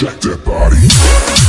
Check that body.